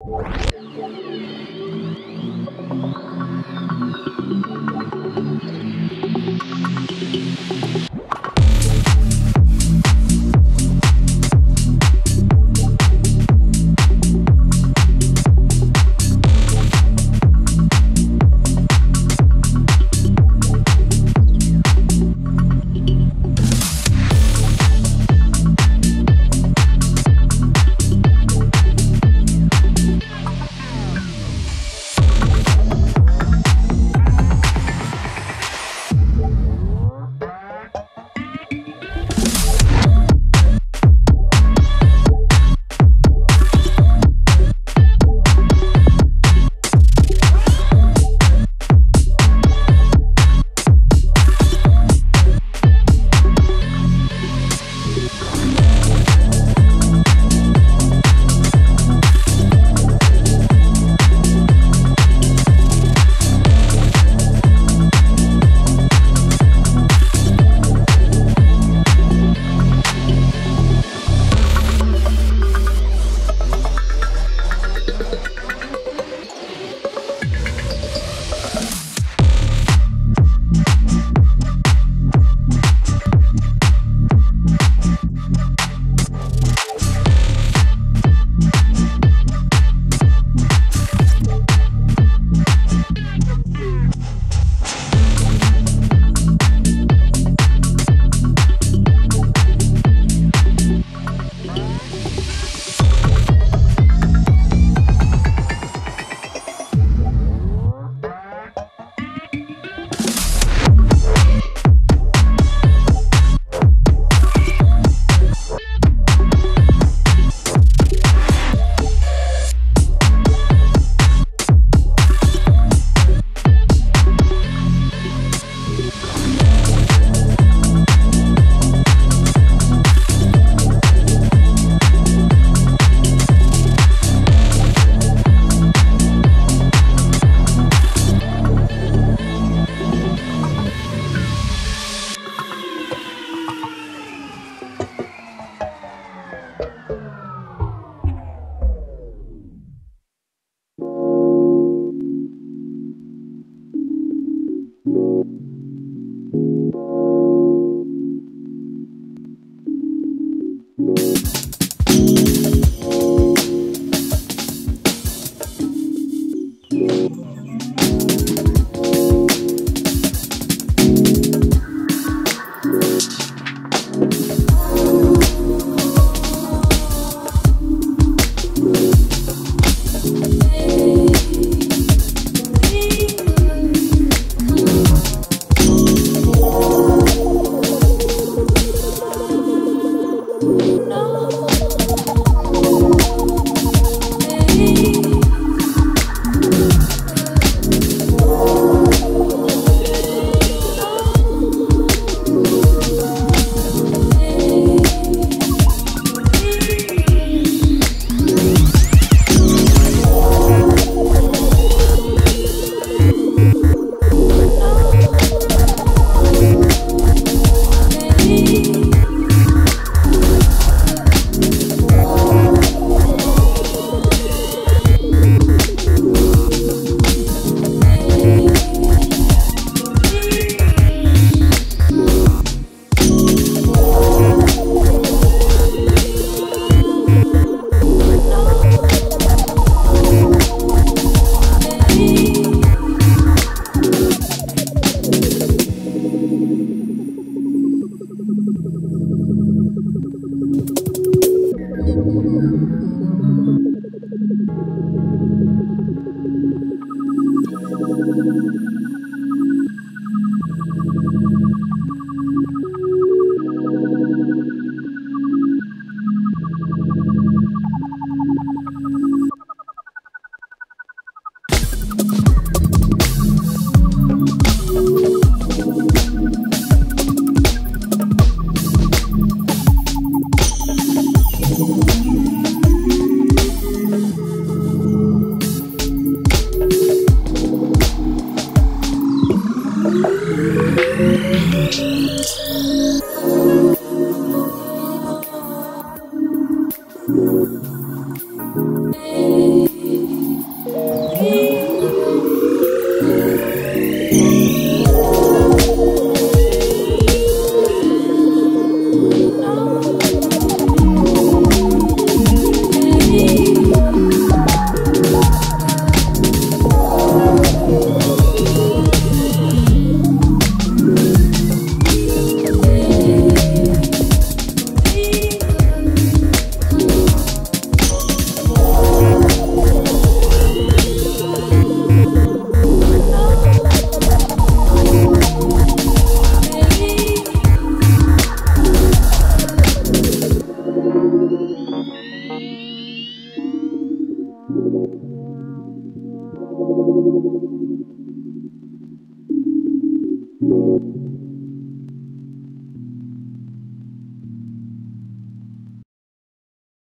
you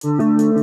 Música